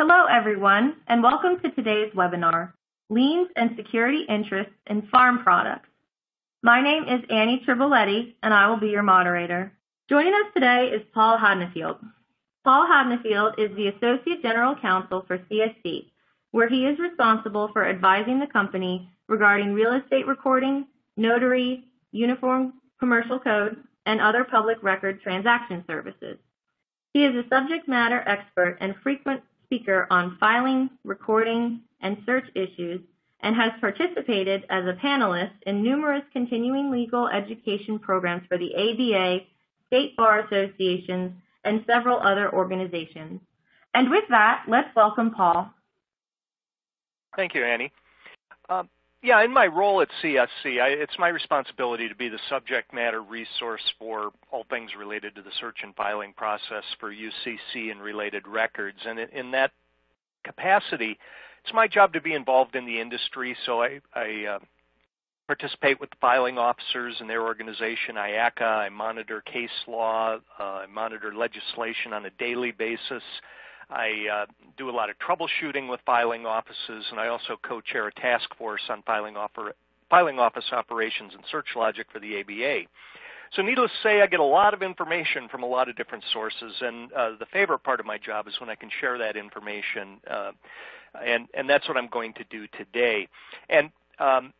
Hello, everyone, and welcome to today's webinar, Liens and Security Interests in Farm Products. My name is Annie Triboletti, and I will be your moderator. Joining us today is Paul Hodnefield. Paul Hodnefield is the Associate General Counsel for CSC, where he is responsible for advising the company regarding real estate recording, notary, uniform commercial code, and other public record transaction services. He is a subject matter expert and frequent speaker on filing, recording, and search issues, and has participated as a panelist in numerous continuing legal education programs for the ABA, state bar associations, and several other organizations. And with that, let's welcome Paul. Thank you, Annie. Um, yeah, in my role at CSC, I, it's my responsibility to be the subject matter resource for all things related to the search and filing process for UCC and related records. And in, that capacity, it's my job to be involved in the industry, so I, I uh, participate with the filing officers and their organization, IACA. I monitor case law. Uh, I monitor legislation on a daily basis. I uh, do a lot of troubleshooting with filing offices, and I also co-chair a task force on filing, offer, filing office operations and search logic for the ABA. So needless to say, I get a lot of information from a lot of different sources, and uh, the favorite part of my job is when I can share that information, uh, and, and that's what I'm going to do today. And um,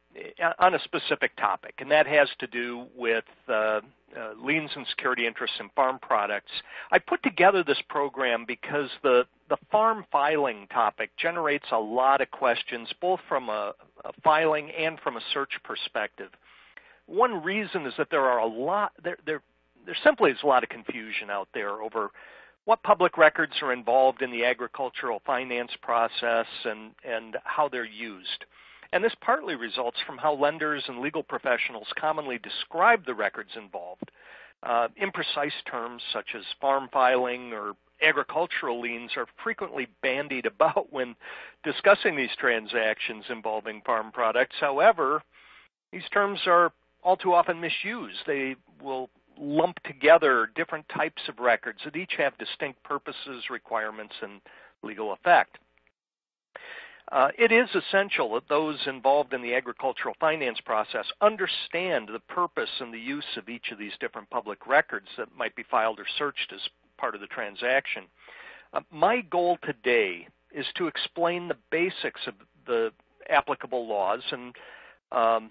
on a specific topic, and that has to do with uh, uh, liens and security interests in farm products. I put together this program because the, the farm filing topic generates a lot of questions, both from a, a filing and from a search perspective. One reason is that there are a lot, there, there, there simply is a lot of confusion out there over what public records are involved in the agricultural finance process and, and how they're used. And this partly results from how lenders and legal professionals commonly describe the records involved. Uh, imprecise terms such as farm filing or agricultural liens are frequently bandied about when discussing these transactions involving farm products. However, these terms are all too often misused. They will lump together different types of records that each have distinct purposes, requirements, and legal effect. Uh, it is essential that those involved in the agricultural finance process understand the purpose and the use of each of these different public records that might be filed or searched as part of the transaction. Uh, my goal today is to explain the basics of the applicable laws and um,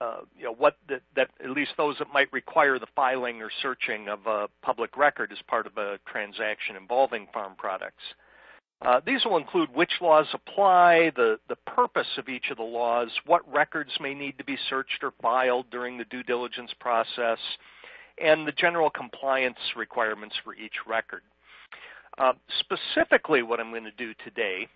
uh, you know what the, that at least those that might require the filing or searching of a public record as part of a transaction involving farm products. Uh, these will include which laws apply, the, the purpose of each of the laws, what records may need to be searched or filed during the due diligence process, and the general compliance requirements for each record. Uh, specifically, what I'm going to do today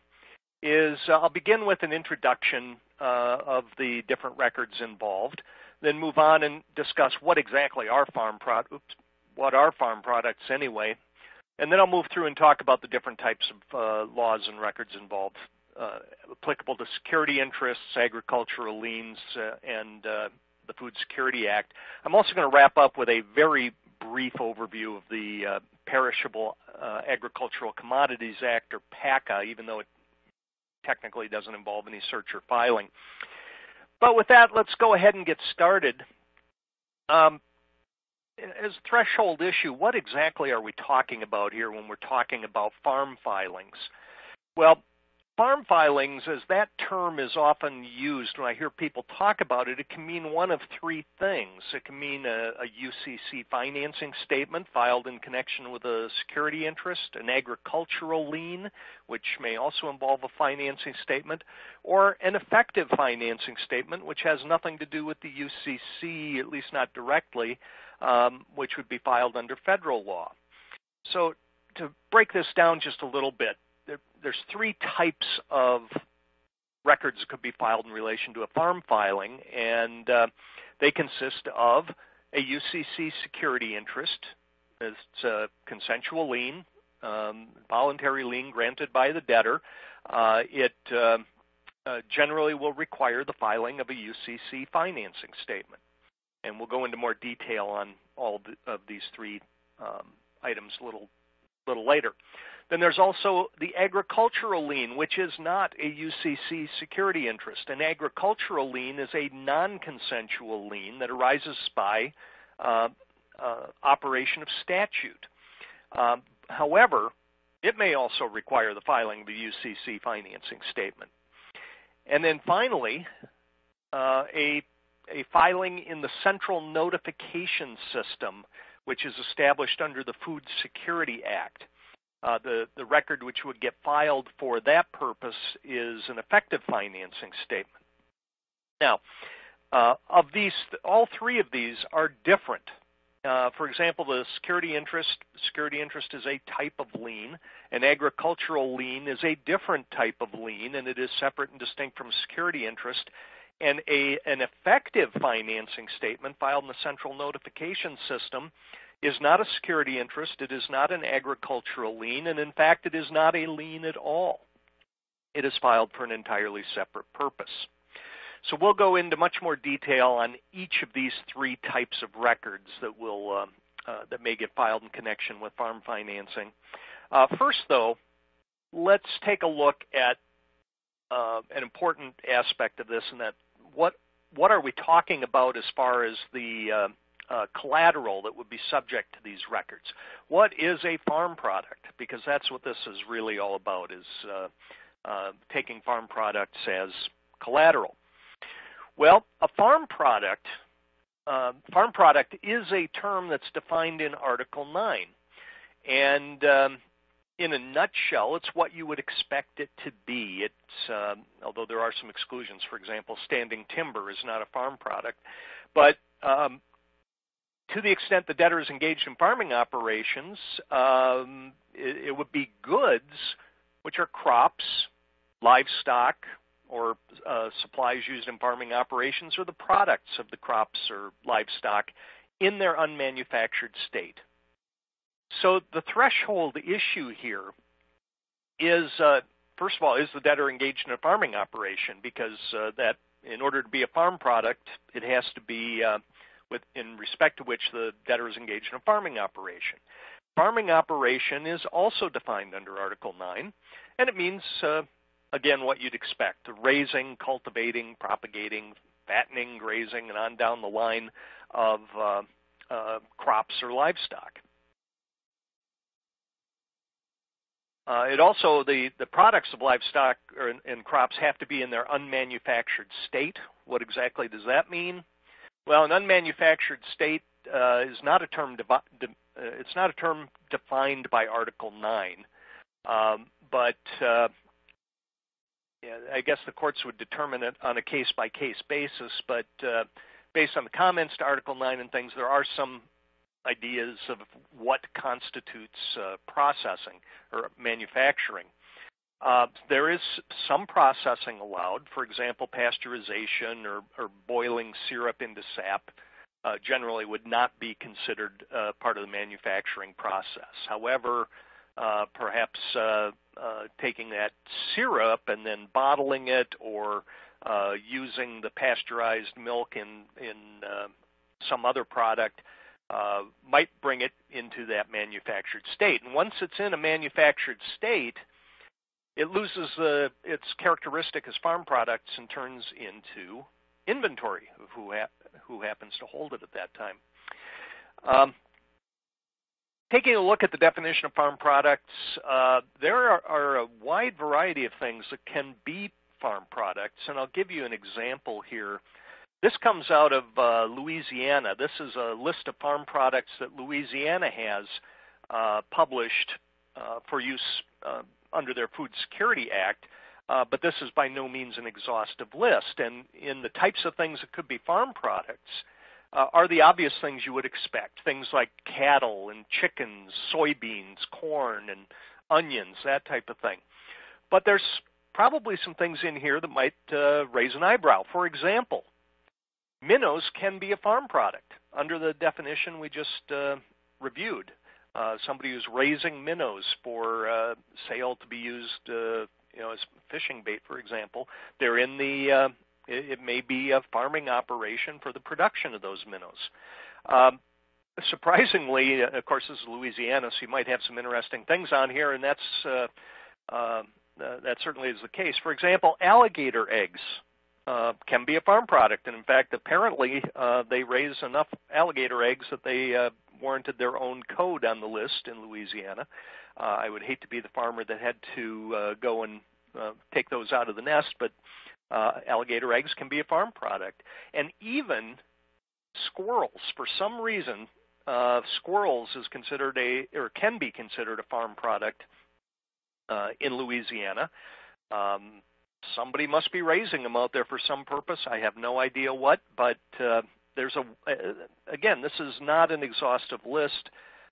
is uh, I'll begin with an introduction uh, of the different records involved, then move on and discuss what exactly are farm pro- oops, what are farm products anyway, and then I'll move through and talk about the different types of uh, laws and records involved, uh, applicable to security interests, agricultural liens, uh, and uh, the Food Security Act. I'm also going to wrap up with a very brief overview of the uh, Perishable uh, Agricultural Commodities Act, or PACA, even though it technically doesn't involve any search or filing. But with that, let's go ahead and get started. Um, as a threshold issue, what exactly are we talking about here when we're talking about farm filings? Well, farm filings, as that term is often used when I hear people talk about it, it can mean one of three things. It can mean a, a UCC financing statement filed in connection with a security interest, an agricultural lien, which may also involve a financing statement, or an effective financing statement, which has nothing to do with the UCC, at least not directly, um, which would be filed under federal law. So to break this down just a little bit, there, there's three types of records that could be filed in relation to a farm filing, and uh, they consist of a UCC security interest. It's a consensual lien, um, voluntary lien granted by the debtor. Uh, it uh, uh generally will require the filing of a UCC financing statement and we'll go into more detail on all of these three um, items a little, little later. Then there's also the agricultural lien, which is not a UCC security interest. An agricultural lien is a non-consensual lien that arises by uh, uh, operation of statute. Um, however, it may also require the filing of a UCC financing statement. And then finally, uh, a, a filing in the central notification system, which is established under the Food Security Act. Uh, the, the record which would get filed for that purpose is an effective financing statement. Now, uh, of these, all three of these are different. Uh, for example, the security interest, security interest is a type of lien. An agricultural lien is a different type of lien, and it is separate and distinct from security interest. And a, an effective financing statement filed in the central notification system is not a security interest, it is not an agricultural lien, and in fact, it is not a lien at all. It is filed for an entirely separate purpose. So we'll go into much more detail on each of these three types of records that will uh, uh, that may get filed in connection with farm financing. Uh, first, though, let's take a look at uh, an important aspect of this, and that what what are we talking about as far as the uh, uh, collateral that would be subject to these records. What is a farm product? Because that's what this is really all about, is uh, uh, taking farm products as collateral. Well, a farm product, uh, farm product is a term that's defined in Article 9. And um, in a nutshell, it's what you would expect it to be. It's, uh, although there are some exclusions, for example, standing timber is not a farm product. But um, to the extent the debtor is engaged in farming operations, um, it, it, would be goods, which are crops, livestock, or uh, supplies used in farming operations, or the products of the crops or livestock in their unmanufactured state. So the threshold issue here is, uh, first of all, is the debtor engaged in a farming operation? Because uh, that, in order to be a farm product, it has to be uh, with, in respect to which the debtor is engaged in a farming operation. Farming operation is also defined under Article 9, and it means, uh, again, what you'd expect raising, cultivating, propagating, fattening, grazing, and on down the line of uh, uh, crops or livestock. Uh, it also the the products of livestock or, and crops have to be in their unmanufactured state. What exactly does that mean? Well, an unmanufactured state uh, is not a term. De- uh, it's not a term defined by Article 9, um, but uh, I guess the courts would determine it on a case-by-case basis. But uh, based on the comments to Article 9 and things, there are some ideas of what constitutes uh, processing or manufacturing. Uh, there is some processing allowed, for example, pasteurization or, or boiling syrup into sap. Uh, generally would not be considered uh, part of the manufacturing process. However, uh, perhaps uh, taking that syrup and then bottling it or using the pasteurized milk in, in some other product might bring it into that manufactured state. And once it's in a manufactured state, it loses uh, its characteristic as farm products and turns into inventory of who, ha- who happens to hold it at that time. Um, taking a look at the definition of farm products, uh, there are, are, a wide variety of things that can be farm products, and I'll give you an example here. This comes out of uh, Louisiana. This is a list of farm products that Louisiana has uh, published uh, for use uh, under their Food Security Act, uh, but this is by no means an exhaustive list. And in the types of things that could be farm products uh, are the obvious things you would expect, things like cattle and chickens, soybeans, corn, and onions, that type of thing. But there's probably some things in here that might raise an eyebrow. For example, minnows can be a farm product under the definition we just uh, reviewed uh, somebody who's raising minnows for uh, sale to be used, uh, you know, as fishing bait, for example. They're in the. Uh, it, it may be a farming operation for the production of those minnows. Um, surprisingly, of course, this is Louisiana, so you might have some interesting things on here, and that's uh, uh, that certainly is the case. For example, alligator eggs uh, can be a farm product, and in fact, apparently, uh, they raise enough alligator eggs that they uh, warranted their own code on the list in Louisiana. Uh, I would hate to be the farmer that had to uh, go and uh, take those out of the nest, but uh, alligator eggs can be a farm product. And even squirrels, for some reason, uh, squirrels is considered a or can be considered a farm product uh, in Louisiana. Um, somebody must be raising them out there for some purpose. I have no idea what, but uh, there's a uh, again, this is not an exhaustive list.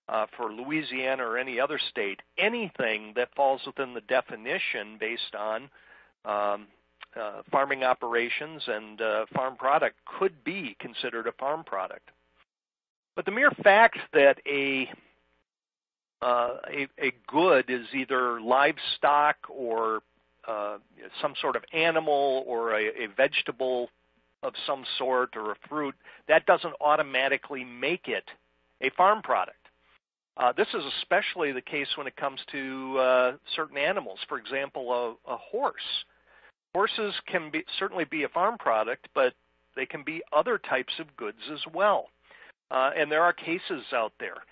Uh, for Louisiana or any other state, anything that falls within the definition based on um, uh, farming operations and uh, farm product could be considered a farm product. But the mere fact that a uh, a, a, good is either livestock or uh, some sort of animal or a, a, vegetable of some sort or a fruit, that doesn't automatically make it a farm product. Uh, this is especially the case when it comes to uh, certain animals. For example, a, a horse. Horses can be, certainly be a farm product, but they can be other types of goods as well. Uh, and there are cases out there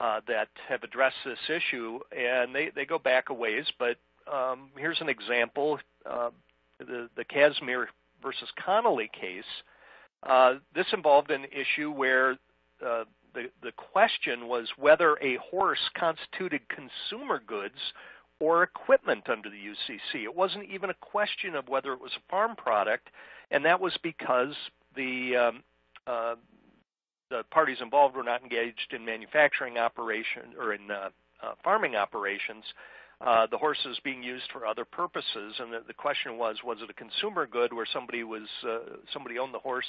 uh, that have addressed this issue, and they, they go back a ways. But um, here's an example: uh, the the Casimir versus Connolly case. Uh, this involved an issue where uh, the the question was whether a horse constituted consumer goods or equipment under the UCC. It wasn't even a question of whether it was a farm product, and that was because the um, uh, the parties involved were not engaged in manufacturing operation or in uh, uh, farming operations. Uh, the horse is being used for other purposes, and the, the question was: was it a consumer good where somebody was uh, somebody owned the horse,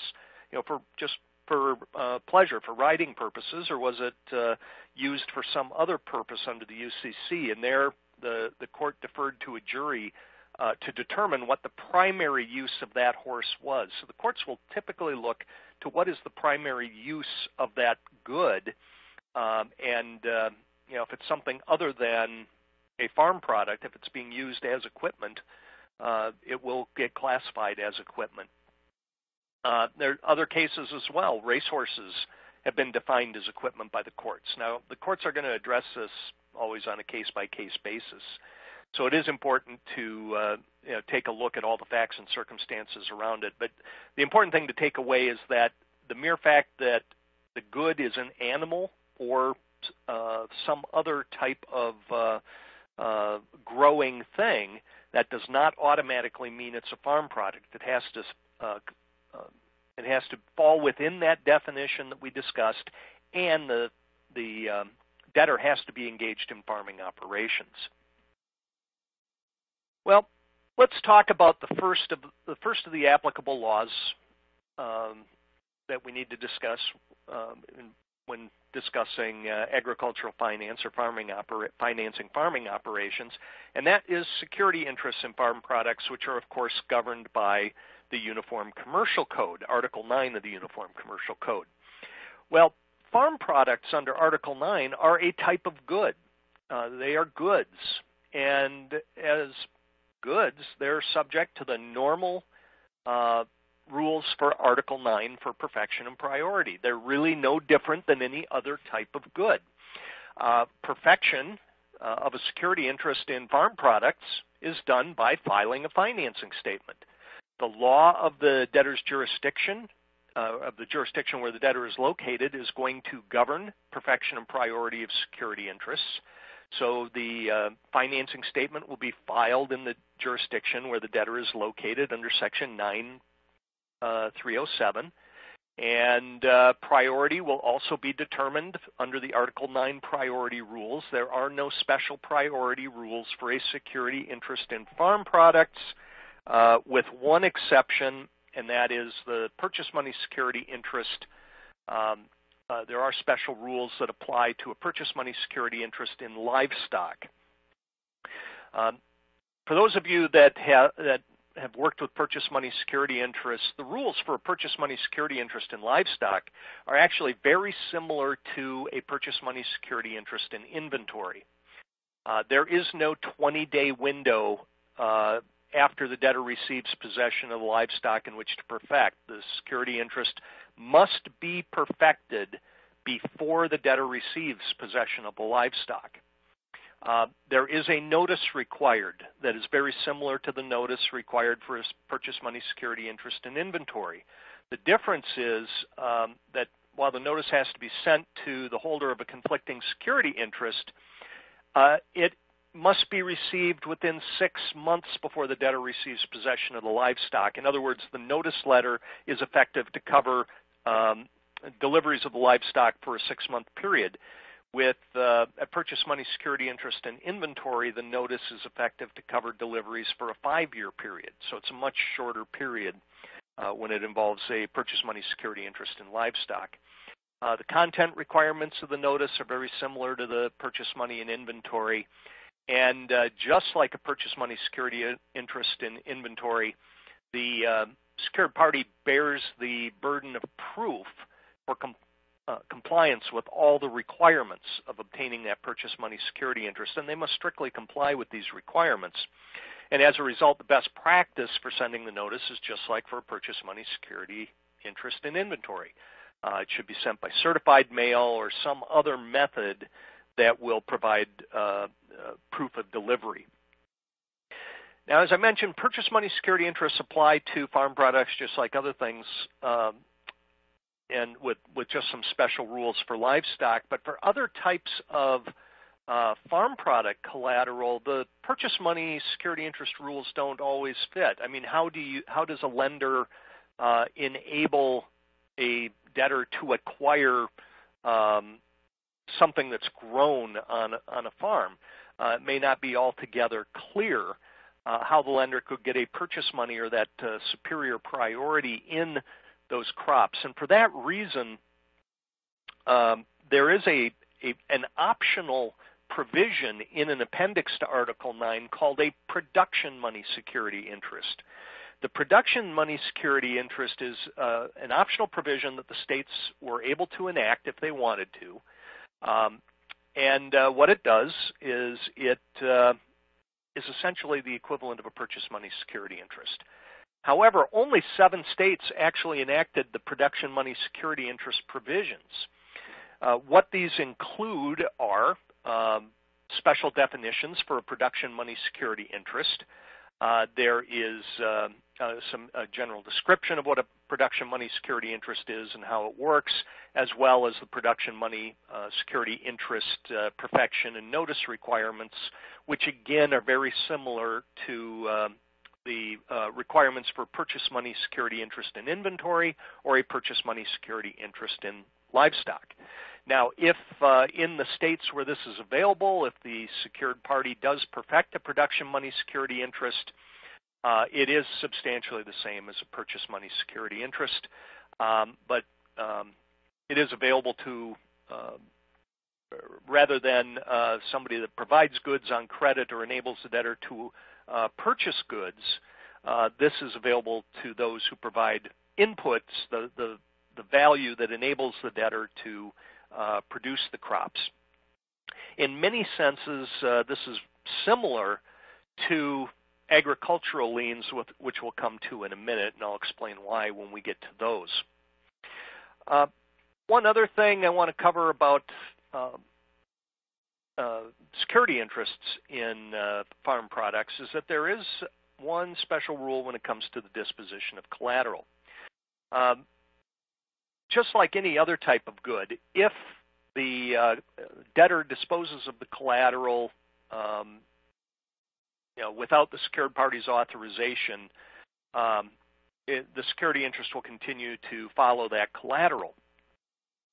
you know, for just for uh, pleasure, for riding purposes, or was it uh, used for some other purpose under the UCC? And there, the the court deferred to a jury uh, to determine what the primary use of that horse was. So the courts will typically look to what is the primary use of that good, um, and uh, you know if it's something other than a farm product, if it's being used as equipment, uh, it will get classified as equipment. Uh, there are other cases as well. Racehorses have been defined as equipment by the courts. Now, the courts are going to address this always on a case-by-case basis. So it is important to uh, you know, take a look at all the facts and circumstances around it. But the important thing to take away is that the mere fact that the good is an animal or uh, some other type of uh, growing thing, that does not automatically mean it's a farm product. It has to uh, uh, it has to fall within that definition that we discussed, and the the um, debtor has to be engaged in farming operations. Well, let's talk about the first of the first of the applicable laws um, that we need to discuss um, in, when discussing uh, agricultural finance or farming opera- financing farming operations, and that is security interests in farm products, which are of course governed by the Uniform Commercial Code, Article 9 of the Uniform Commercial Code. Well, farm products under Article 9 are a type of good. Uh, they are goods, and as goods, they're subject to the normal uh, rules for Article 9 for perfection and priority. They're really no different than any other type of good. Uh, perfection uh, of a security interest in farm products is done by filing a financing statement. The law of the debtor's jurisdiction, uh, of the jurisdiction where the debtor is located, is going to govern perfection and priority of security interests. So the uh, financing statement will be filed in the jurisdiction where the debtor is located under Section 9 uh, 307. And uh, priority will also be determined under the Article 9 priority rules. There are no special priority rules for a security interest in farm products, uh, with one exception, and that is the purchase money security interest. Um, uh, there are special rules that apply to a purchase money security interest in livestock. Um, for those of you that, that have worked with purchase money security interests, the rules for a purchase money security interest in livestock are actually very similar to a purchase money security interest in inventory. Uh, there is no 20-day window uh, after the debtor receives possession of the livestock in which to perfect. The security interest must be perfected before the debtor receives possession of the livestock. Uh, there is a notice required that is very similar to the notice required for a purchase money security interest in inventory. The difference is um, that while the notice has to be sent to the holder of a conflicting security interest, uh, it must be received within six months before the debtor receives possession of the livestock. In other words, the notice letter is effective to cover um, deliveries of the livestock for a six-month period. With uh, a purchase money security interest in inventory, the notice is effective to cover deliveries for a five-year period. So it's a much shorter period uh, when it involves a purchase money security interest in livestock. Uh, the content requirements of the notice are very similar to the purchase money in inventory. And uh, just like a purchase money security interest in inventory, the uh, secured party bears the burden of proof for com uh, compliance with all the requirements of obtaining that purchase money security interest, and they must strictly comply with these requirements. And as a result, the best practice for sending the notice is just like for a purchase money security interest in inventory. Uh, it should be sent by certified mail or some other method that will provide uh, uh, proof of delivery. Now, as I mentioned, purchase money security interests apply to farm products just like other things, um, and with, with just some special rules for livestock. But for other types of uh, farm product collateral, the purchase money security interest rules don't always fit. I mean, how do you how does a lender uh, enable a debtor to acquire um, something that's grown on on a farm? Uh, it may not be altogether clear uh, how the lender could get a purchase money or that uh, superior priority in those crops. And for that reason, um, there is a, a, an optional provision in an appendix to Article 9 called a production money security interest. The production money security interest is uh, an optional provision that the states were able to enact if they wanted to. Um, and uh, what it does is it uh, is essentially the equivalent of a purchase money security interest. However, only seven states actually enacted the production money security interest provisions. Uh, what these include are um, special definitions for a production money security interest. Uh, there is uh, uh some general description of what a production money security interest is and how it works, as well as the production money uh, security interest uh, perfection and notice requirements, which again are very similar to um, the uh, requirements for purchase money security interest in inventory or a purchase money security interest in livestock. Now, if uh, in the states where this is available, if the secured party does perfect a production money security interest, uh, it is substantially the same as a purchase money security interest, um, but um, it is available to uh, rather than uh, somebody that provides goods on credit or enables the debtor to uh, purchase goods. Uh, this is available to those who provide inputs, the, the, the value that enables the debtor to uh, produce the crops. In many senses, this is similar to agricultural liens, with, which we'll come to in a minute, and I'll explain why when we get to those. Uh, one other thing I want to cover about uh, security interests in uh, farm products is that there is one special rule when it comes to the disposition of collateral. Um, just like any other type of good, if the uh, debtor disposes of the collateral um, you know, without the secured party's authorization, um, it, the security interest will continue to follow that collateral.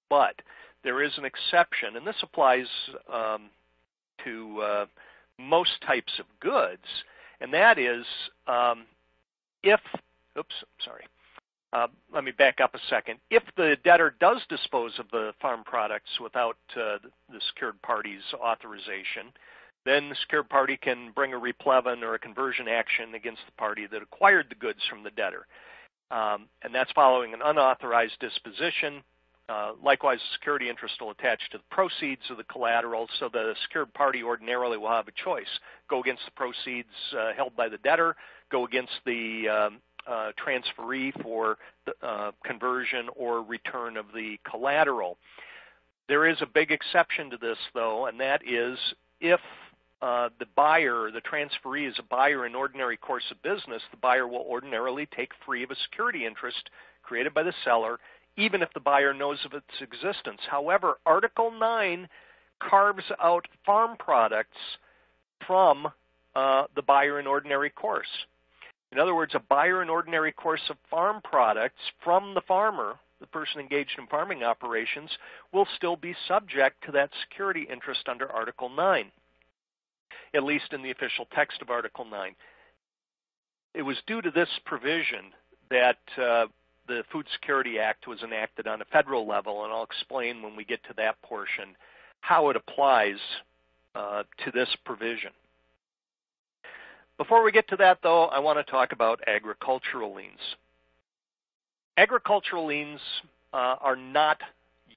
But there is an exception, and this applies um, to uh, most types of goods, and that is um, if, oops, sorry, uh, let me back up a second. If the debtor does dispose of the farm products without uh, the secured party's authorization, then the secured party can bring a replevin or a conversion action against the party that acquired the goods from the debtor. Um, and that's following an unauthorized disposition. Uh, likewise, security interest will attach to the proceeds of the collateral, so the secured party ordinarily will have a choice. Go against the proceeds uh, held by the debtor, go against the um, uh, transferee for the uh, conversion or return of the collateral. There is a big exception to this, though, and that is if uh, the buyer, the transferee is a buyer in ordinary course of business, the buyer will ordinarily take free of a security interest created by the seller, even if the buyer knows of its existence. However, Article 9 carves out farm products from uh, the buyer in ordinary course. In other words, a buyer in ordinary course of farm products from the farmer, the person engaged in farming operations, will still be subject to that security interest under Article 9 at least in the official text of Article 9. It was due to this provision that uh, the Food Security Act was enacted on a federal level, and I'll explain when we get to that portion how it applies uh, to this provision. Before we get to that, though, I want to talk about agricultural liens. Agricultural liens uh, are not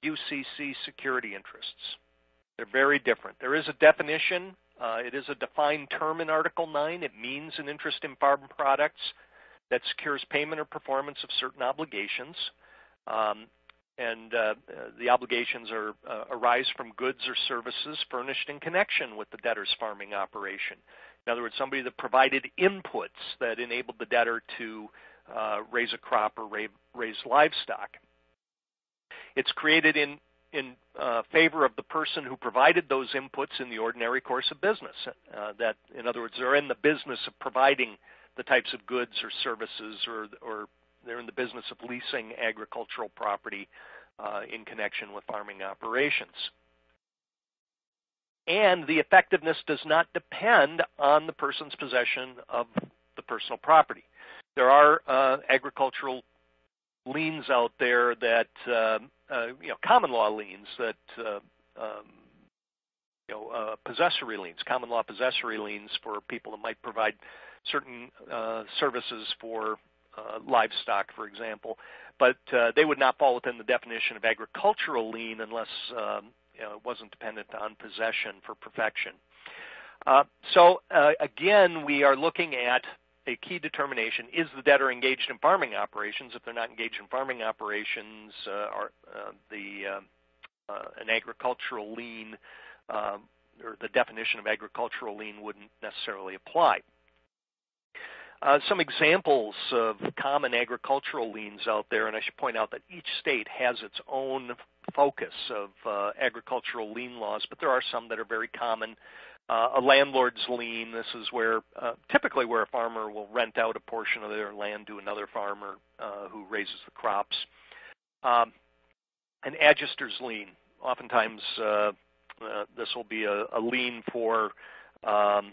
UCC security interests. They're very different. There is a definition uh, it is a defined term in Article 9. It means an interest in farm products that secures payment or performance of certain obligations. Um, and uh, the obligations are, uh, arise from goods or services furnished in connection with the debtor's farming operation. In other words, somebody that provided inputs that enabled the debtor to uh, raise a crop or raise livestock. It's created in in uh, favor of the person who provided those inputs in the ordinary course of business. Uh, that, in other words, they're in the business of providing the types of goods or services, or, or they're in the business of leasing agricultural property uh, in connection with farming operations. And the effectiveness does not depend on the person's possession of the personal property. There are uh, agricultural liens out there that uh, uh, you know common law liens that uh, um, you know uh, possessory liens, common law possessory liens for people that might provide certain uh, services for uh, livestock, for example, but uh, they would not fall within the definition of agricultural lien unless um, you know, it wasn't dependent on possession for perfection. Uh, so uh, again, we are looking at a key determination is the debtor engaged in farming operations. If they're not engaged in farming operations, uh, are, uh, the an agricultural lien um, or the definition of agricultural lien wouldn't necessarily apply. Uh, some examples of common agricultural liens out there, and I should point out that each state has its own focus of uh, agricultural lien laws, but there are some that are very common uh, a landlord's lien. This is where uh, typically where a farmer will rent out a portion of their land to another farmer uh, who raises the crops. Um, an adjuster's lien. Oftentimes, uh, this will be a, a lien for um,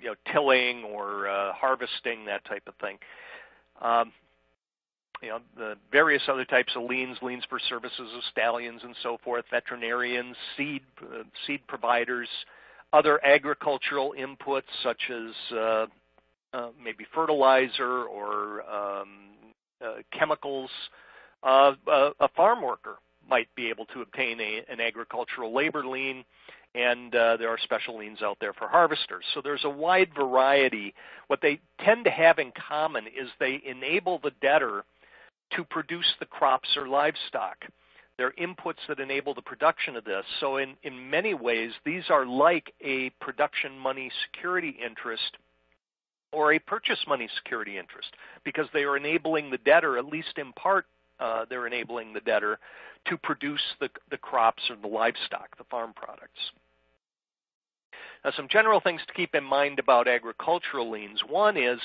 you know tilling or uh, harvesting, that type of thing. Um, you know, the various other types of liens, liens for services of stallions and so forth, veterinarians, seed uh, seed providers, other agricultural inputs such as uh, uh, maybe fertilizer or um, uh, chemicals. Uh, a, a farm worker might be able to obtain a, an agricultural labor lien, and uh, there are special liens out there for harvesters. So there's a wide variety. What they tend to have in common is they enable the debtor to produce the crops or livestock. They're inputs that enable the production of this. So in, in many ways, these are like a production money security interest or a purchase money security interest because they are enabling the debtor, at least in part, uh, they're enabling the debtor to produce the, the crops or the livestock, the farm products. Now, some general things to keep in mind about agricultural liens. One is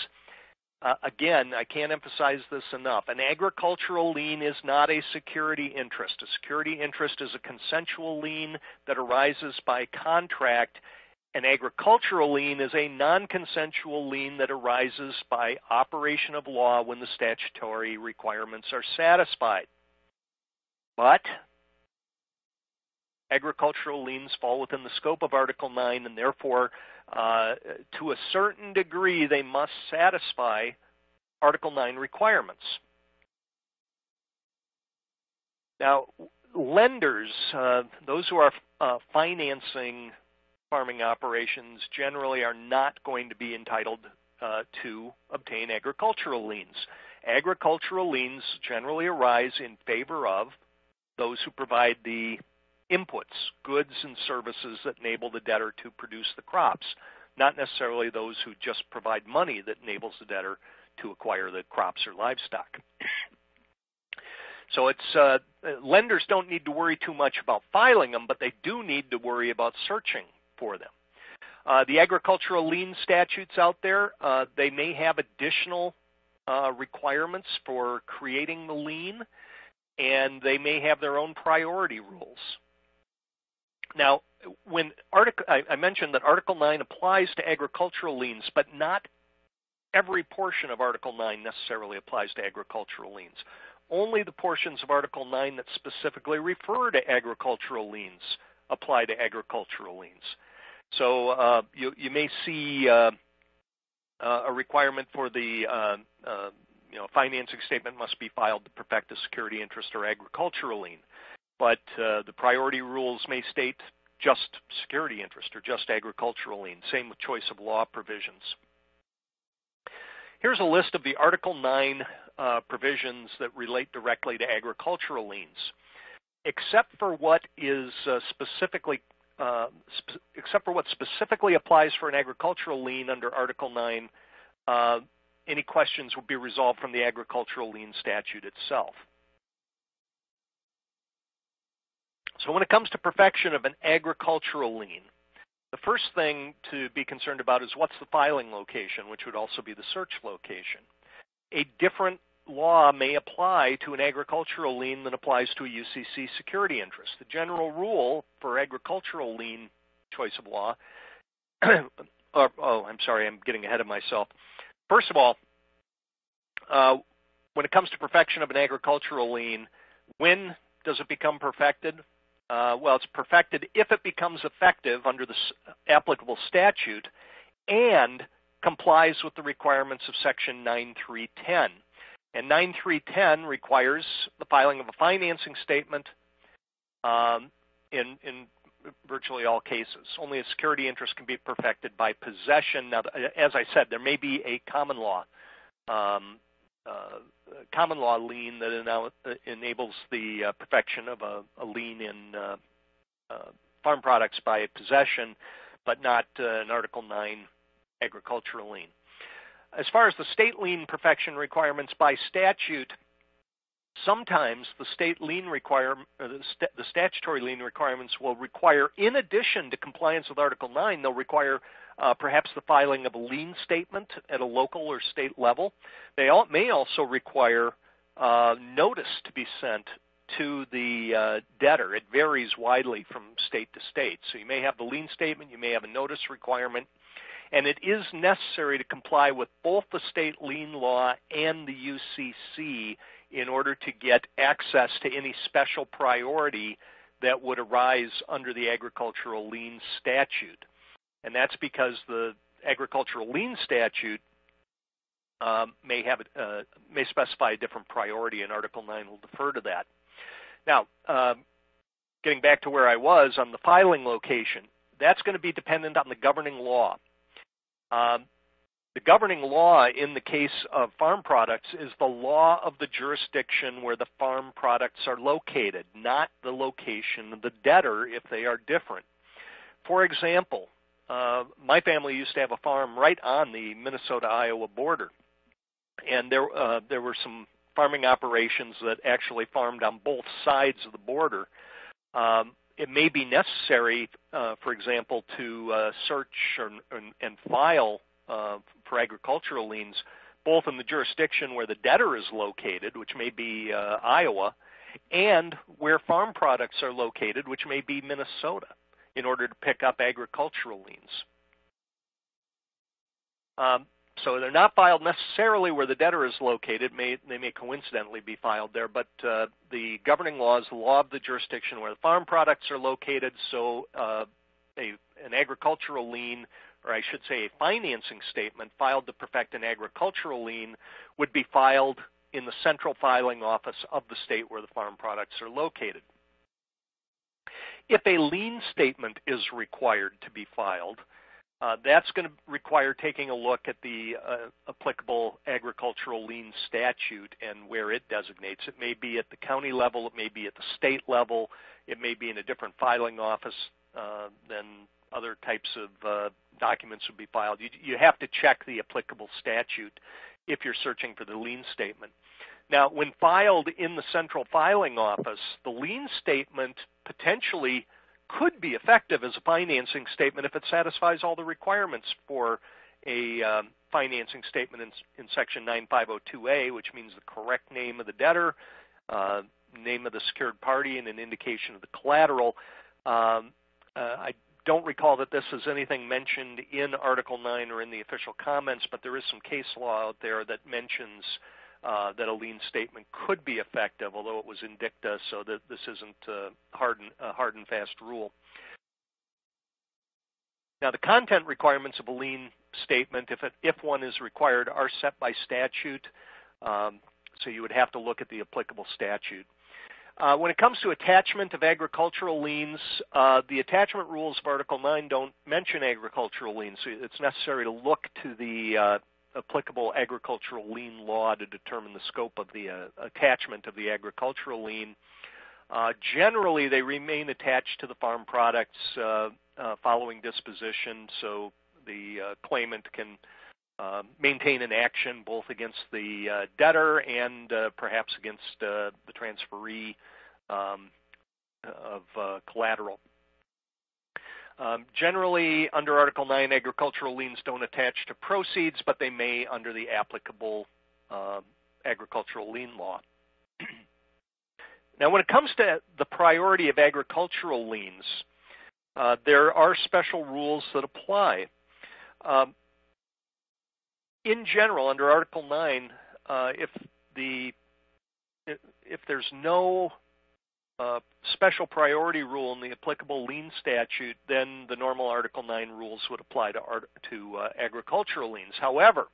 uh, again, I can't emphasize this enough. An agricultural lien is not a security interest. A security interest is a consensual lien that arises by contract. An agricultural lien is a non consensual lien that arises by operation of law when the statutory requirements are satisfied. But agricultural liens fall within the scope of Article 9, and therefore, uh, to a certain degree, they must satisfy Article 9 requirements. Now, lenders, uh, those who are uh, financing farming operations, generally are not going to be entitled uh, to obtain agricultural liens. Agricultural liens generally arise in favor of those who provide the inputs, goods and services that enable the debtor to produce the crops, not necessarily those who just provide money that enables the debtor to acquire the crops or livestock. so it's uh, lenders don't need to worry too much about filing them, but they do need to worry about searching for them. Uh, the agricultural lien statutes out there, uh, they may have additional uh, requirements for creating the lien, and they may have their own priority rules. Now, when article, I, I mentioned that Article 9 applies to agricultural liens, but not every portion of Article 9 necessarily applies to agricultural liens. Only the portions of Article 9 that specifically refer to agricultural liens apply to agricultural liens. So uh, you, you, may see uh, uh, a requirement for the uh, uh, you know, financing statement must be filed to perfect a security interest or agricultural lien. But uh, the priority rules may state just security interest or just agricultural lien. Same with choice of law provisions. Here's a list of the Article 9 uh, provisions that relate directly to agricultural liens. Except for what is uh, specifically uh, except for what specifically applies for an agricultural lien under Article 9, uh, any questions will be resolved from the agricultural lien statute itself. So when it comes to perfection of an agricultural lien, the first thing to be concerned about is what's the filing location, which would also be the search location. A different law may apply to an agricultural lien than applies to a UCC security interest. The general rule for agricultural lien choice of law, or, oh, I'm sorry, I'm getting ahead of myself. First of all, uh, when it comes to perfection of an agricultural lien, when does it become perfected? Uh, well, it's perfected if it becomes effective under the applicable statute and complies with the requirements of Section 9310. And 9310 requires the filing of a financing statement um, in, in virtually all cases. Only a security interest can be perfected by possession. Now, as I said, there may be a common law um, uh, common law lien that enables the uh, perfection of a, a lien in uh, uh, farm products by possession, but not uh, an Article 9 agricultural lien. As far as the state lien perfection requirements by statute, sometimes the state lien require the, st the, statutory lien requirements will require, in addition to compliance with Article 9, they'll require uh, perhaps the filing of a lien statement at a local or state level. They all, may also require uh, notice to be sent to the uh, debtor. It varies widely from state to state. So you may have the lien statement, you may have a notice requirement, and it is necessary to comply with both the state lien law and the UCC in order to get access to any special priority that would arise under the agricultural lien statute. And that's because the agricultural lien statute um, may have uh, may specify a different priority, and Article 9 will defer to that. Now, um, getting back to where I was on the filing location, that's going to be dependent on the governing law. Um, the governing law in the case of farm products is the law of the jurisdiction where the farm products are located, not the location of the debtor if they are different. For example, uh, my family used to have a farm right on the Minnesota-Iowa border, and there uh, there were some farming operations that actually farmed on both sides of the border. Um, it may be necessary, uh, for example, to uh, search or, and, and file uh, for agricultural liens both in the jurisdiction where the debtor is located, which may be uh, Iowa, and where farm products are located, which may be Minnesota, in order to pick up agricultural liens. Um, so they're not filed necessarily where the debtor is located. May, they may coincidentally be filed there, but uh, the governing law is the law of the jurisdiction where the farm products are located. So uh, a, an agricultural lien, or I should say a financing statement filed to perfect an agricultural lien would be filed in the central filing office of the state where the farm products are located. If a lien statement is required to be filed, uh, that's going to require taking a look at the uh, applicable agricultural lien statute and where it designates. It may be at the county level, it may be at the state level, it may be in a different filing office uh, than other types of uh, documents would be filed. You, you have to check the applicable statute if you're searching for the lien statement. Now, when filed in the central filing office, the lien statement potentially could be effective as a financing statement if it satisfies all the requirements for a um, financing statement in, in, Section 9502A, which means the correct name of the debtor, uh, name of the secured party, and an indication of the collateral. Um, uh, I don't recall that this is anything mentioned in Article 9 or in the official comments, but there is some case law out there that mentions uh, that a lien statement could be effective, although it was in dicta, so that this isn't hard and, a hard and fast rule. Now, the content requirements of a lien statement, if, it, if one is required, are set by statute, um, so you would have to look at the applicable statute. Uh, when it comes to attachment of agricultural liens, uh, the attachment rules of Article 9 don't mention agricultural liens, so it's necessary to look to the uh, applicable agricultural lien law to determine the scope of the uh, attachment of the agricultural lien. Uh, generally, they remain attached to the farm products uh, uh following disposition, so the uh, claimant can uh, maintain an action both against the debtor and perhaps against the transferee um, of collateral. Um, generally, under Article 9, agricultural liens don't attach to proceeds, but they may under the applicable uh, agricultural lien law. now, when it comes to the priority of agricultural liens, uh, there are special rules that apply. Um, in general, under Article 9, uh, if the if there's no uh, special priority rule in the applicable lien statute, then the normal Article 9 rules would apply to, art, to uh, agricultural liens. However,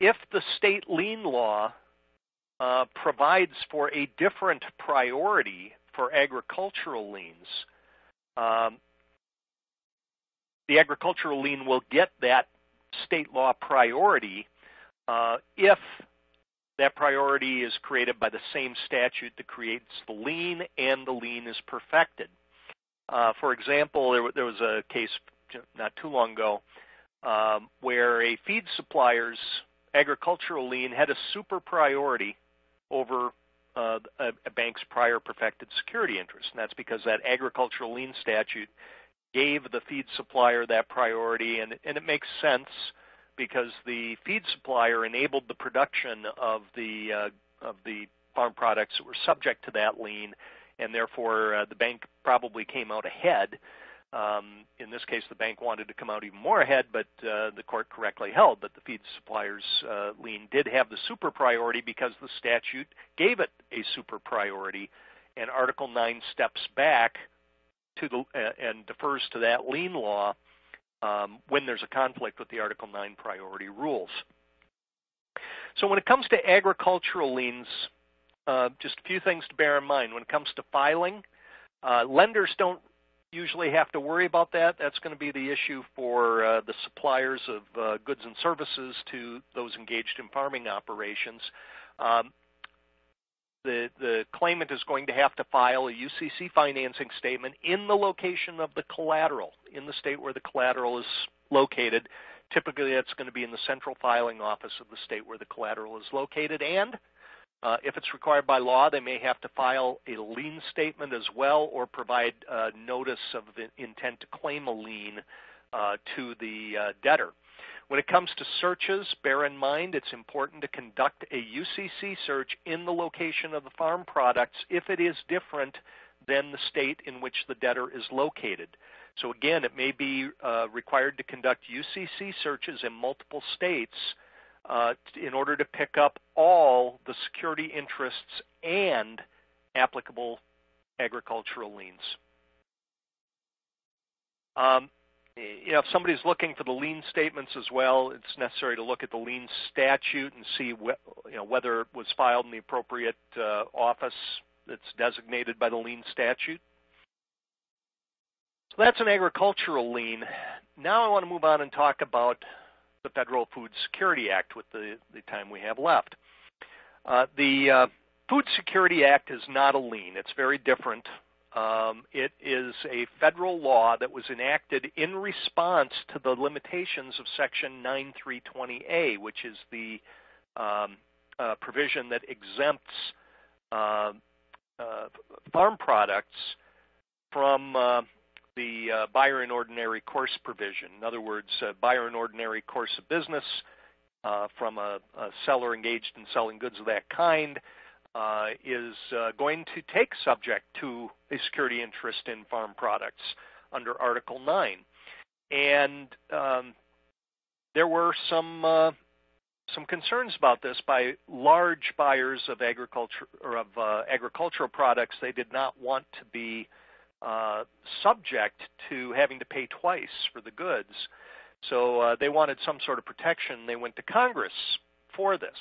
if the state lien law uh, provides for a different priority for agricultural liens, um, the agricultural lien will get that state law priority uh, if that priority is created by the same statute that creates the lien, and the lien is perfected. Uh, for example, there, there, was a case not too long ago um, where a feed supplier's agricultural lien had a super priority over uh, a, a, bank's prior perfected security interest. And that's because that agricultural lien statute gave the feed supplier that priority, and, and it makes sense because the feed supplier enabled the production of the uh, of the farm products that were subject to that lien, and therefore uh, the bank probably came out ahead. Um, in this case, the bank wanted to come out even more ahead, but uh, the court correctly held that the feed supplier's uh, lien did have the super priority because the statute gave it a super priority, and Article 9 steps back to the uh, and defers to that lien law um, when there's a conflict with the Article 9 priority rules. So when it comes to agricultural liens, uh, just a few things to bear in mind. When it comes to filing, uh, lenders don't usually have to worry about that. That's going to be the issue for uh, the suppliers of uh, goods and services to those engaged in farming operations. Um, the, the claimant is going to have to file a UCC financing statement in the location of the collateral, in the state where the collateral is located. Typically, that's going to be in the central filing office of the state where the collateral is located. And uh, if it's required by law, they may have to file a lien statement as well or provide uh, notice of the intent to claim a lien uh, to the uh, debtor. When it comes to searches, bear in mind it's important to conduct a UCC search in the location of the farm products if it is different than the state in which the debtor is located. So again, it may be uh, required to conduct UCC searches in multiple states uh, in order to pick up all the security interests and applicable agricultural liens. Um, you know, if somebody's looking for the lien statements as well, it's necessary to look at the lien statute and see wh- you know, whether it was filed in the appropriate uh, office that's designated by the lien statute. That's an agricultural lien. Now I want to move on and talk about the Federal Food Security Act with the, the time we have left. Uh, the uh, Food Security Act is not a lien. It's very different um, it is a federal law that was enacted in response to the limitations of Section 9320A, which is the um, uh, provision that exempts uh, uh, farm products from uh, the uh, buyer in ordinary course provision. In other words, buyer in ordinary course of business uh, from a, a seller engaged in selling goods of that kind uh, is going to take subject to a security interest in farm products under Article 9. And um, there were some some concerns about this by large buyers of agriculture or of uh, agricultural products. They did not want to be uh, subject to having to pay twice for the goods, so uh, they wanted some sort of protection. They went to Congress for this.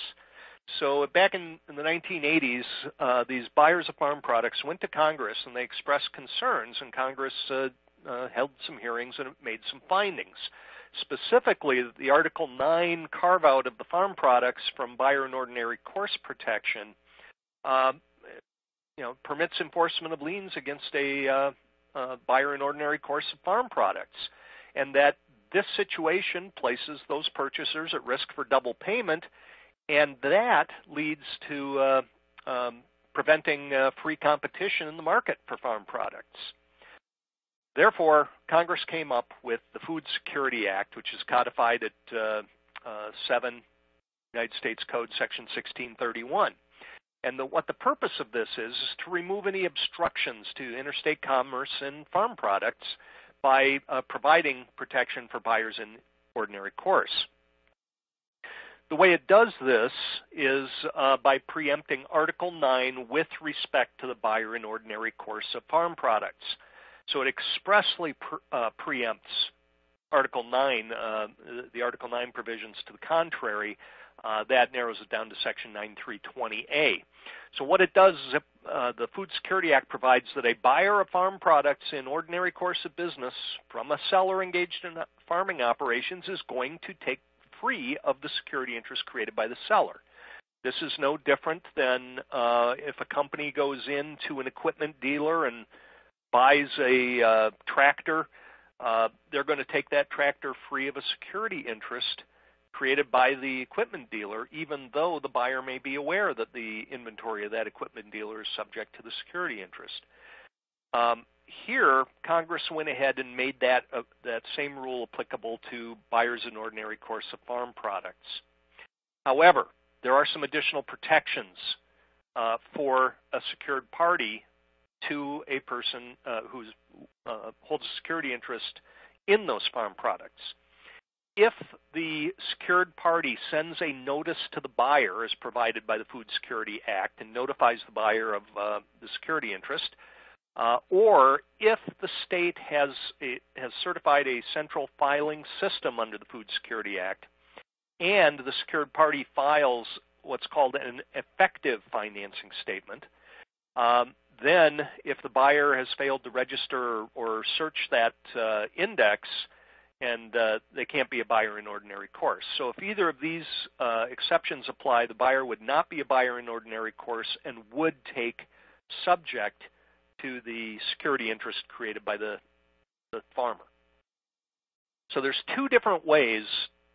So back in, in the 1980s, uh, these buyers of farm products went to Congress and they expressed concerns, and Congress uh, uh, held some hearings and made some findings. Specifically, the Article 9 carve out of the farm products from buyer and ordinary course protection um, you know, permits enforcement of liens against a uh, uh, buyer in ordinary course of farm products, and that this situation places those purchasers at risk for double payment and that leads to uh, um, preventing uh, free competition in the market for farm products. Therefore, Congress came up with the Food Security Act, which is codified at uh, uh 7 United States Code Section 1631. And the, what the purpose of this is, is to remove any obstructions to interstate commerce and farm products by uh, providing protection for buyers in ordinary course. The way it does this is uh, by preempting Article 9 with respect to the buyer in ordinary course of farm products. So it expressly pre- uh, preempts Article 9, uh, the Article 9 provisions to the contrary. Uh, that narrows it down to Section 9320A. So what it does is it, uh, the Food Security Act provides that a buyer of farm products in ordinary course of business from a seller engaged in farming operations is going to take free of the security interest created by the seller. This is no different than uh, if a company goes into an equipment dealer and buys a uh, tractor, uh, they're going to take that tractor free of a security interest created by the equipment dealer, even though the buyer may be aware that the inventory of that equipment dealer is subject to the security interest. Um, here, Congress went ahead and made that uh, that same rule applicable to buyers in ordinary course of farm products. However, there are some additional protections uh, for a secured party to a person uh, who uh, holds a security interest in those farm products. If the secured party sends a notice to the buyer as provided by the Food Security Act and notifies the buyer of uh, the security interest, uh, or if the state has a, has certified a central filing system under the Food Security Act, and the secured party files what's called an effective financing statement, um, then if the buyer has failed to register or search that uh, index, and uh, they can't be a buyer in ordinary course. So if either of these uh, exceptions apply, the buyer would not be a buyer in ordinary course and would take subject to the security interest created by the, the farmer. So there's two different ways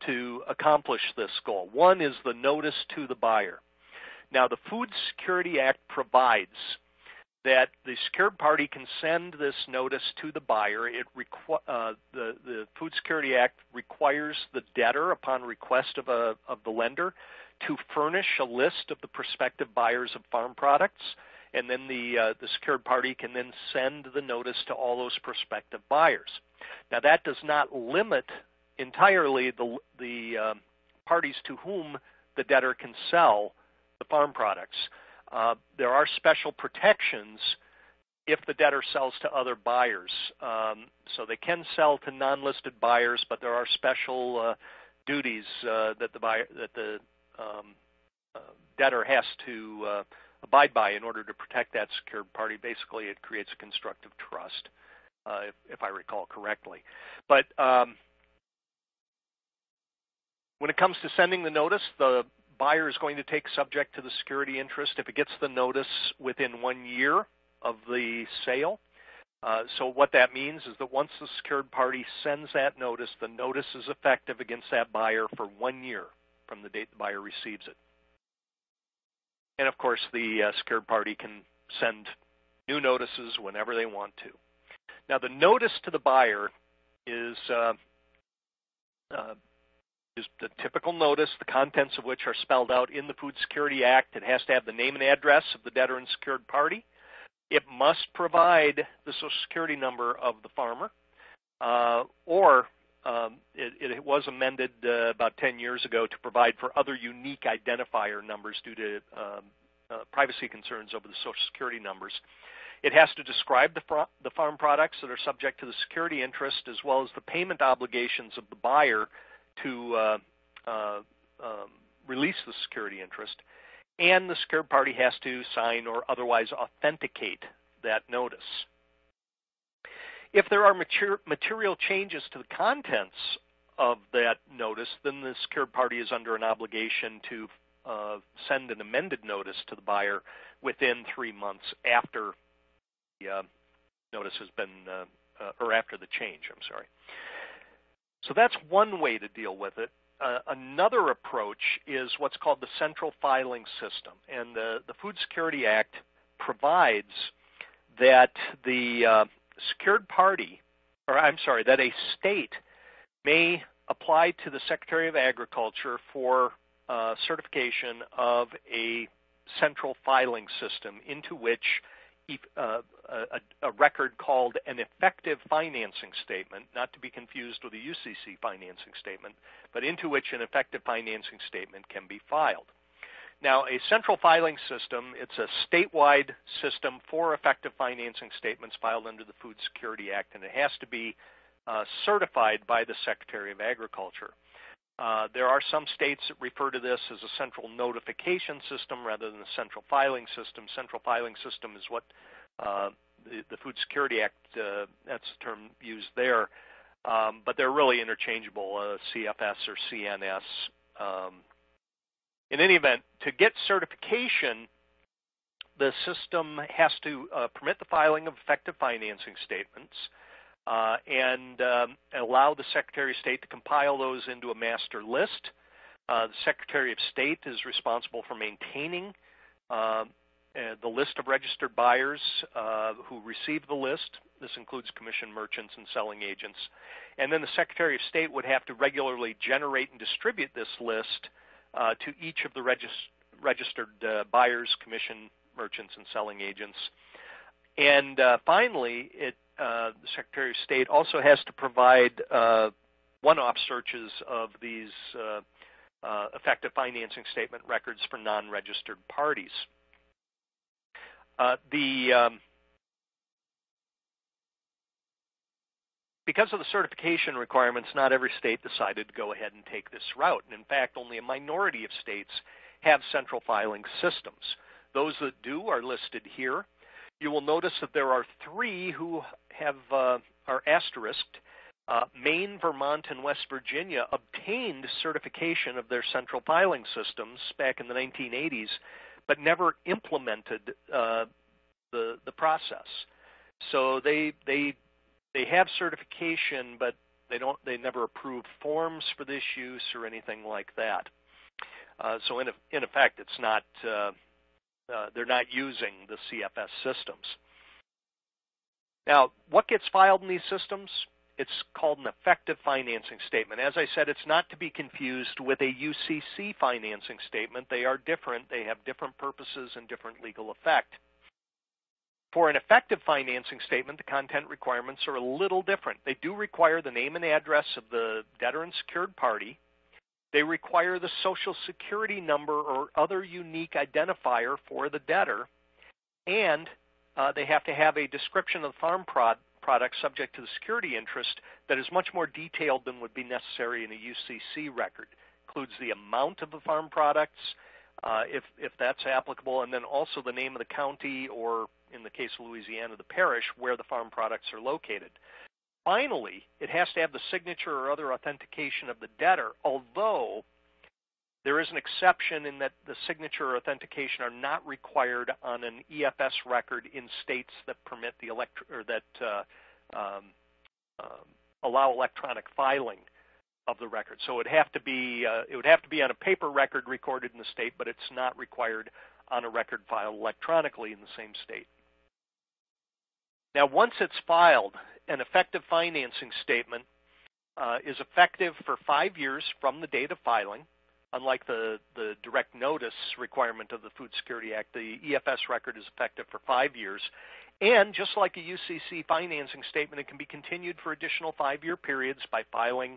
to accomplish this goal. One is the notice to the buyer. Now the Food Security Act provides that the secured party can send this notice to the buyer. It requ- uh, the, the Food Security Act requires the debtor, upon request of, a, of the lender, to furnish a list of the prospective buyers of farm products and then the uh, the secured party can then send the notice to all those prospective buyers. Now that does not limit entirely the, the uh, parties to whom the debtor can sell the farm products. Uh, there are special protections if the debtor sells to other buyers. Um, so they can sell to non-listed buyers, but there are special uh, duties uh, that the buyer, that the um, uh, debtor has to uh, abide by in order to protect that secured party. Basically, it creates a constructive trust, uh, if, if, I recall correctly. But um, when it comes to sending the notice, the buyer is going to take subject to the security interest if it gets the notice within one year of the sale. Uh, so what that means is that once the secured party sends that notice, the notice is effective against that buyer for one year from the date the buyer receives it. And of course, the uh, secured party can send new notices whenever they want to. Now, the notice to the buyer is uh, uh, is the typical notice, the contents of which are spelled out in the Food Security Act. It has to have the name and address of the debtor and secured party. It must provide the Social Security number of the farmer, uh, or um, it, it, was amended uh, about 10 years ago to provide for other unique identifier numbers due to um, uh, privacy concerns over the Social Security numbers. It has to describe the, the farm products that are subject to the security interest as well as the payment obligations of the buyer to uh, uh, um, release the security interest, and the secured party has to sign or otherwise authenticate that notice. If there are material changes to the contents of that notice, then the secured party is under an obligation to uh, send an amended notice to the buyer within three months after the uh, notice has been, uh, uh or after the change, I'm sorry. So that's one way to deal with it. Uh, another approach is what's called the central filing system. And the, the Food Security Act provides that the uh, secured party, or I'm sorry, that a state may apply to the Secretary of Agriculture for uh, certification of a central filing system into which a, a, record called an effective financing statement, not to be confused with a UCC financing statement, but into which an effective financing statement can be filed. Now, a central filing system, it's a statewide system for effective financing statements filed under the Food Security Act, and it has to be uh, certified by the Secretary of Agriculture. Uh, there are some states that refer to this as a central notification system rather than a central filing system. Central filing system is what uh, the, the, Food Security Act, uh, that's the term used there, um, but they're really interchangeable, uh, CFS or CNS. Um, in any event, to get certification, the system has to uh, permit the filing of effective financing statements uh, and um, allow the Secretary of State to compile those into a master list. Uh, the Secretary of State is responsible for maintaining uh, the list of registered buyers uh, who receive the list. This includes commission merchants and selling agents. And then the Secretary of State would have to regularly generate and distribute this list uh, to each of the regis registered uh, buyers, commission merchants, and selling agents. And finally, it uh, the Secretary of State also has to provide uh, one-off searches of these uh, uh, effective financing statement records for non-registered parties. Uh, the um, because of the certification requirements, not every state decided to go ahead and take this route. And in fact, only a minority of states have central filing systems. Those that do are listed here. You will notice that there are three who have uh, are asterisked. Uh, Maine, Vermont, and West Virginia obtained certification of their central filing systems back in the 1980s, but never implemented uh, the the process. So they they they have certification, but they don't they never approve forms for this use or anything like that. Uh, so in in effect, it's not uh, uh, they're not using the CFS systems. Now, what gets filed in these systems? It's called an effective financing statement. As I said, it's not to be confused with a UCC financing statement. They are different. They have different purposes and different legal effect. For an effective financing statement, the content requirements are a little different. They do require the name and address of the debtor and secured party. They require the social security number or other unique identifier for the debtor. And uh, they have to have a description of the farm prod product subject to the security interest that is much more detailed than would be necessary in a UCC record. Includes the amount of the farm products, uh, if, if that's applicable, and then also the name of the county or, in the case of Louisiana, the parish where the farm products are located. Finally, it has to have the signature or other authentication of the debtor, although there is an exception in that the signature authentication are not required on an EFS record in states that permit the elect or that uh, um, um, allow electronic filing of the record. So it would have to be uh, it would have to be on a paper record recorded in the state, but it's not required on a record filed electronically in the same state. Now, once it's filed, an effective financing statement uh, is effective for five years from the date of filing. Unlike the, the direct notice requirement of the Food Security Act, the EFS record is effective for five years. And just like a UCC financing statement, it can be continued for additional five-year periods by filing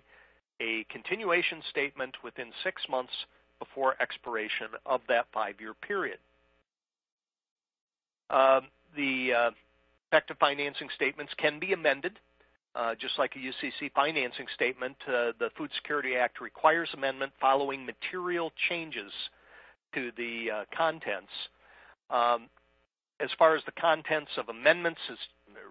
a continuation statement within six months before expiration of that five-year period. Um, the uh, effective financing statements can be amended uh, just like a UCC financing statement, uh, the Food Security Act requires amendment following material changes to the uh, contents. Um, as far as the contents of amendments is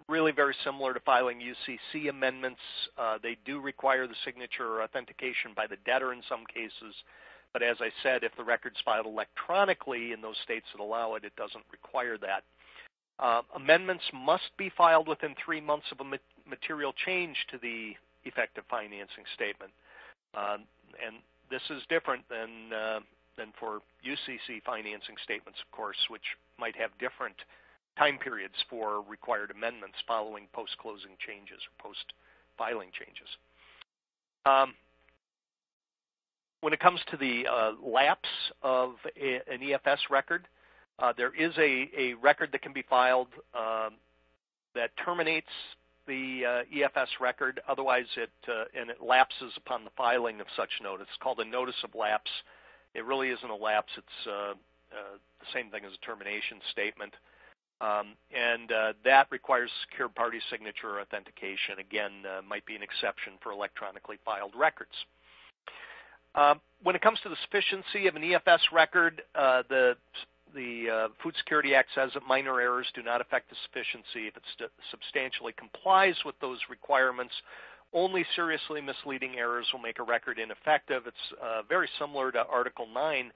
really very similar to filing UCC amendments. Uh, they do require the signature or authentication by the debtor in some cases. But as I said, if the record's filed electronically in those states that allow it, it doesn't require that. Uh, amendments must be filed within three months of a material change to the effective financing statement. Um, and this is different than, uh, than for UCC financing statements, of course, which might have different time periods for required amendments following post-closing changes or post-filing changes. Um, when it comes to the uh, lapse of an EFS record, uh, there is a, a, record that can be filed um, that terminates the uh, EFS record. Otherwise, it uh, and it lapses upon the filing of such notice. It's called a notice of lapse. It really isn't a lapse. It's uh, uh, the same thing as a termination statement. Um, and uh, that requires secure party signature authentication. Again, might be an exception for electronically filed records. When it comes to the sufficiency of an EFS record, the the uh, Food Security Act says that minor errors do not affect the sufficiency if it substantially complies with those requirements. Only seriously misleading errors will make a record ineffective. It's uh, very similar to Article 9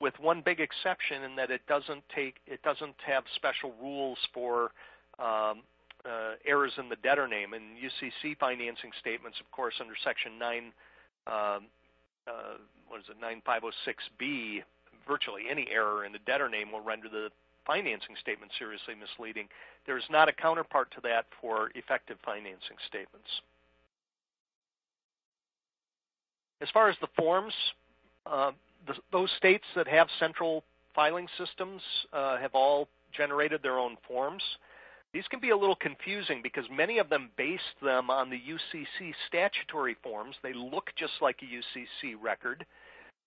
with one big exception in that it doesn't take it doesn't have special rules for um, uh, errors in the debtor name. And UCC financing statements, of course, under Section 9, um, uh, what is it, 9506B, virtually any error in the debtor name will render the financing statement seriously misleading. There is not a counterpart to that for effective financing statements. As far as the forms, uh, the, those states that have central filing systems uh, have all generated their own forms. These can be a little confusing because many of them based them on the UCC statutory forms. They look just like a UCC record.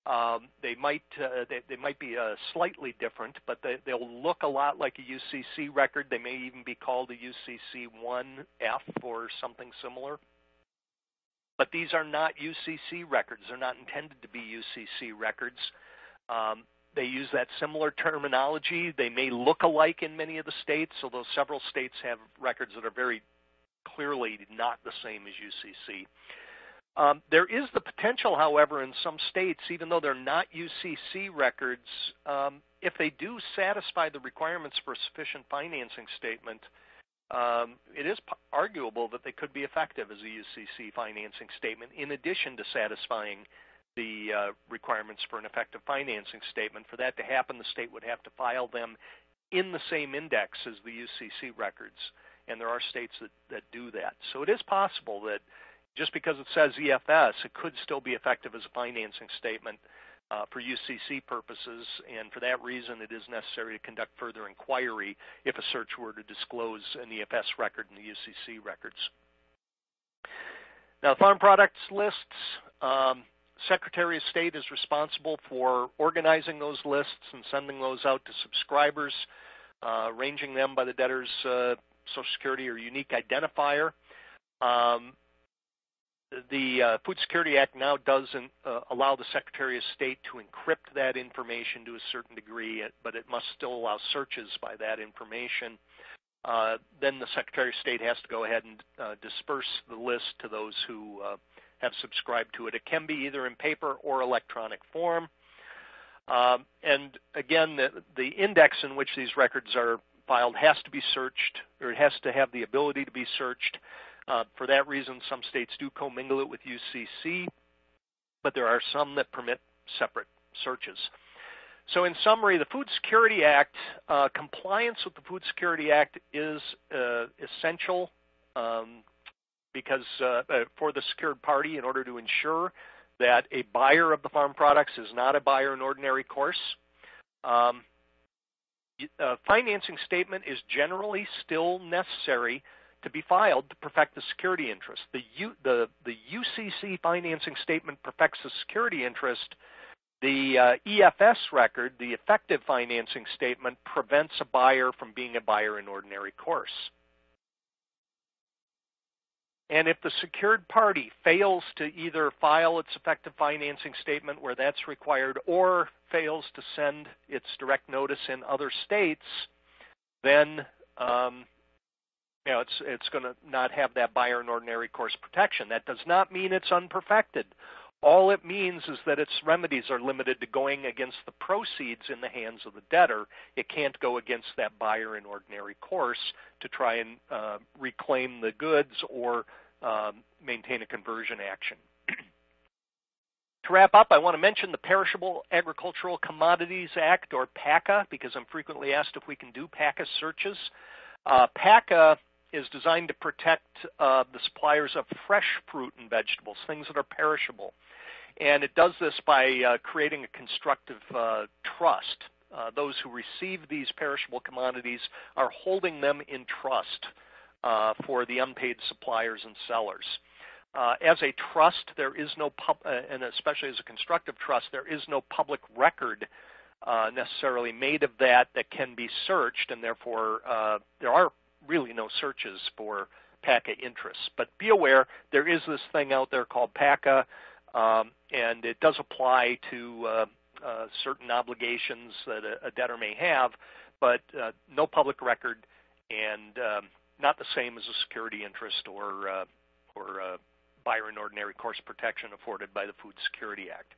Um, they might uh, they, they, might be uh, slightly different, but they, will look a lot like a UCC record. They may even be called a UCC 1F or something similar. But these are not UCC records. They're not intended to be UCC records. Um, they use that similar terminology. They may look alike in many of the states, although several states have records that are very clearly not the same as UCC. Um, there is the potential, however, in some states, even though they're not UCC records, um, if they do satisfy the requirements for a sufficient financing statement, um, it is arguable that they could be effective as a UCC financing statement in addition to satisfying the uh, requirements for an effective financing statement. For that to happen, the state would have to file them in the same index as the UCC records, and there are states that, that do that. So it is possible that just because it says EFS, it could still be effective as a financing statement uh, for UCC purposes, and for that reason, it is necessary to conduct further inquiry if a search were to disclose an EFS record in the UCC records. Now, farm products lists, um, Secretary of State is responsible for organizing those lists and sending those out to subscribers, uh, them by the debtor's uh, Social Security or unique identifier. Um, the uh, Food Security Act now doesn't uh, allow the Secretary of State to encrypt that information to a certain degree, but it must still allow searches by that information. Uh, then the Secretary of State has to go ahead and uh, disperse the list to those who uh, have subscribed to it. It can be either in paper or electronic form. Um, and again, the, the index in which these records are filed has to be searched, or it has to have the ability to be searched. Uh, for that reason, some states do commingle it with UCC, but there are some that permit separate searches. So in summary, the Food Security Act, uh, compliance with the Food Security Act is uh, essential um, because uh, uh for the secured party in order to ensure that a buyer of the farm products is not a buyer in ordinary course. Um, a financing statement is generally still necessary to be filed to perfect the security interest. The, U, the, the UCC financing statement perfects the security interest. The uh, EFS record, the effective financing statement, prevents a buyer from being a buyer in ordinary course. And if the secured party fails to either file its effective financing statement where that's required or fails to send its direct notice in other states, then um, you know, it's it's going to not have that buyer in ordinary course protection. That does not mean it's unperfected. All it means is that its remedies are limited to going against the proceeds in the hands of the debtor. It can't go against that buyer in ordinary course to try and uh, reclaim the goods or um, maintain a conversion action. to wrap up, I want to mention the Perishable Agricultural Commodities Act, or PACA, because I'm frequently asked if we can do PACA searches. Uh, PACA is designed to protect uh, the suppliers of fresh fruit and vegetables, things that are perishable. And it does this by uh, creating a constructive uh, trust. Uh, those who receive these perishable commodities are holding them in trust uh, for the unpaid suppliers and sellers. Uh, as a trust, there is no, pub- and especially as a constructive trust, there is no public record necessarily made of that that can be searched, and therefore there are really no searches for PACA interests. But be aware, there is this thing out there called PACA, um, and it does apply to uh, uh, certain obligations that a, a, debtor may have, but uh, no public record and um, not the same as a security interest or, uh, or uh, buyer in ordinary course protection afforded by the Food Security Act.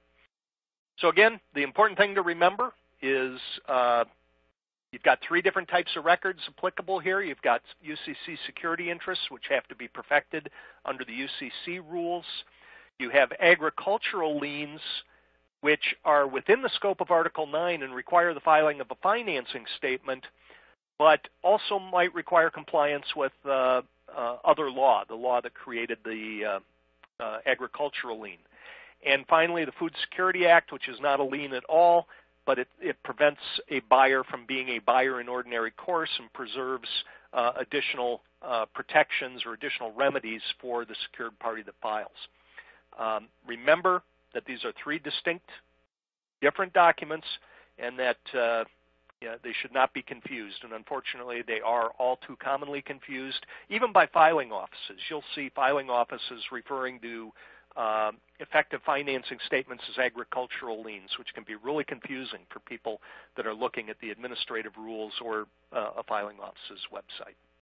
So again, the important thing to remember is uh, You've got three different types of records applicable here. You've got UCC security interests, which have to be perfected under the UCC rules. You have agricultural liens, which are within the scope of Article 9 and require the filing of a financing statement, but also might require compliance with uh, uh, other law, the law that created the uh, uh agricultural lien. And finally, the Food Security Act, which is not a lien at all, but it, it prevents a buyer from being a buyer in ordinary course and preserves uh, additional uh, protections or additional remedies for the secured party that files. Um, remember that these are three distinct, different documents, and that uh, yeah, they should not be confused. And unfortunately, they are all too commonly confused, even by filing offices. You'll see filing offices referring to um, effective financing statements as agricultural liens, which can be really confusing for people that are looking at the administrative rules or uh, a filing office's website.